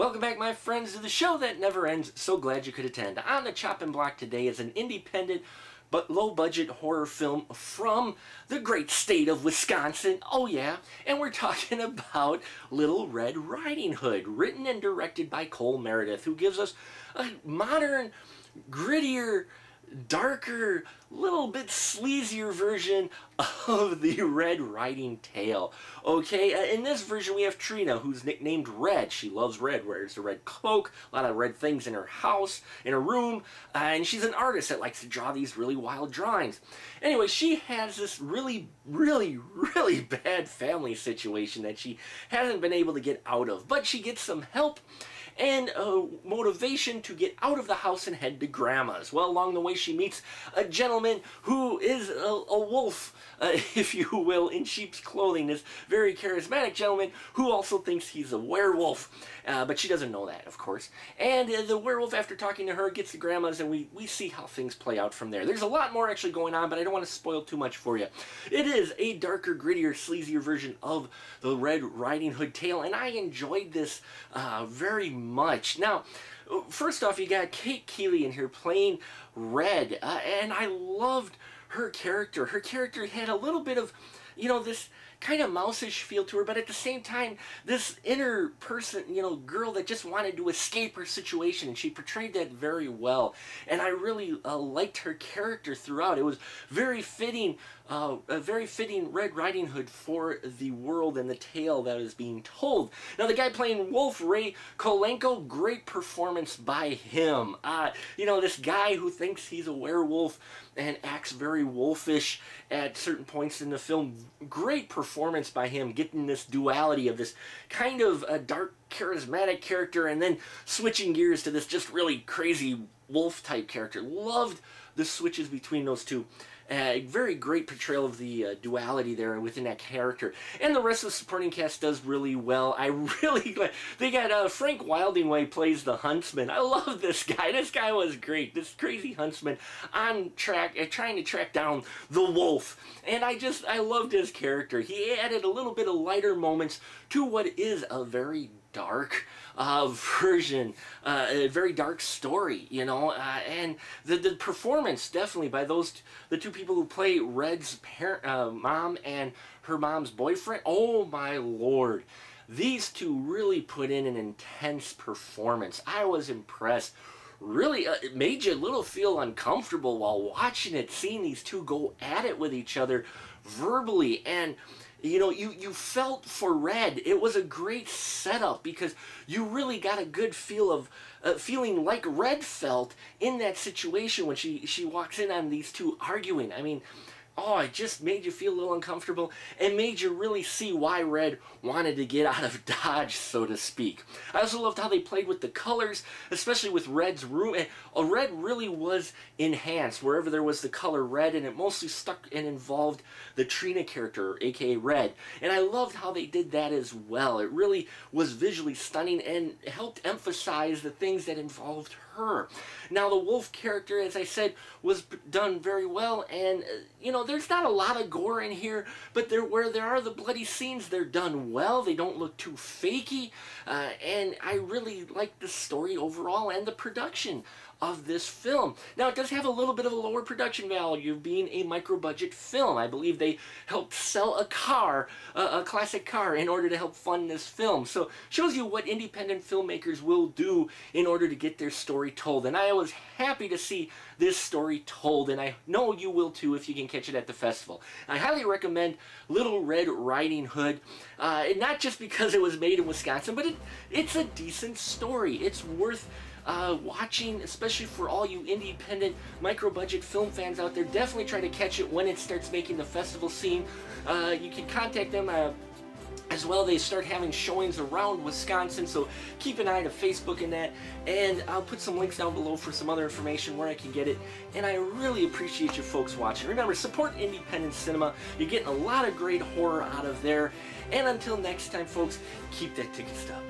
Welcome back, my friends, to the show that never ends. So glad you could attend. On the chopping block today is an independent but low-budget horror film from the great state of Wisconsin. Oh yeah, and we're talking about Little Red Ryding Hood, written and directed by Cole Meredith, who gives us a modern, grittier, darker, little bit sleazier version of the Red Riding Tale. Okay, uh, in this version we have Trina, who's nicknamed Red. She loves red, wears a red cloak, a lot of red things in her house, in her room, uh, and she's an artist that likes to draw these really wild drawings. Anyway, she has this really, really, really bad family situation that she hasn't been able to get out of, but she gets some help and a motivation to get out of the house and head to Grandma's. Well, along the way she meets a gentleman who is a, a wolf, uh, if you will, in sheep's clothing. This very charismatic gentleman who also thinks he's a werewolf, uh, but she doesn't know that, of course. And uh, the werewolf, after talking to her, gets to Grandma's, and we, we see how things play out from there. There's a lot more actually going on, but I don't want to spoil too much for you. It is a darker, grittier, sleazier version of the Red Riding Hood tale, and I enjoyed this uh, very much. Now, first off, you got Kate Keeley in here playing Red, uh, and I loved her character. Her character had a little bit of, you know, this kind of mouseish feel to her, but at the same time, this inner person, you know, girl that just wanted to escape her situation, and she portrayed that very well. And I really uh, liked her character throughout. It was very fitting, uh, a very fitting Red Riding Hood for the world and the tale that is being told. Now, the guy playing Wolf, Ray Kolenko, great performance by him. Uh, you know, this guy who thinks he's a werewolf and acts very wolfish at certain points in the film. Great performance performance by him, getting this duality of this kind of a dark, charismatic character and then switching gears to this just really crazy wolf type character. Loved the switches between those two. A very great portrayal of the uh, duality there within that character. And the rest of the supporting cast does really well. I really they got uh, Frank Wildingway plays the huntsman. I love this guy. This guy was great. This crazy huntsman on track, uh, trying to track down the wolf. And I just, I loved his character. He added a little bit of lighter moments to what is a very dark uh, version, uh, a very dark story, you know, uh, and the, the performance definitely by those, the two people who play Red's parent, uh, mom and her mom's boyfriend, oh my lord, these two really put in an intense performance. I was impressed really uh, it made you a little feel uncomfortable while watching it, seeing these two go at it with each other verbally. And you know, you, you felt for Red. It was a great setup because you really got a good feel of uh, feeling like Red felt in that situation when she, she walks in on these two arguing. I mean, oh, it just made you feel a little uncomfortable and made you really see why Red wanted to get out of Dodge, so to speak. I also loved how they played with the colors, especially with Red's room. And uh, Red really was enhanced wherever there was the color red, and it mostly stuck and involved the Trina character, aka Red. And I loved how they did that as well. It really was visually stunning and helped emphasize the things that involved her. Now, the Wolf character, as I said, was done very well, and, uh, you know, there's not a lot of gore in here, but there where there are the bloody scenes, they're done well. They don't look too fakey, uh, and I really like the story overall and the production of this film. Now, it does have a little bit of a lower production value being a micro-budget film. I believe they helped sell a car, uh, a classic car, in order to help fund this film. So, shows you what independent filmmakers will do in order to get their story told. And I was happy to see this story told, and I know you will too if you can catch it at the festival. I highly recommend Little Red Ryding Hood, uh, not just because it was made in Wisconsin, but it, it's a decent story. It's worth uh, watching, especially for all you independent micro-budget film fans out there. Definitely try to catch it when it starts making the festival scene. Uh, you can contact them uh, as well. They start having showings around Wisconsin, so keep an eye to Facebook and that. And I'll put some links down below for some other information where I can get it. And I really appreciate you folks watching. Remember, support independent cinema. You're getting a lot of great horror out of there. And until next time, folks, keep that ticket stub.